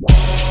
Bye.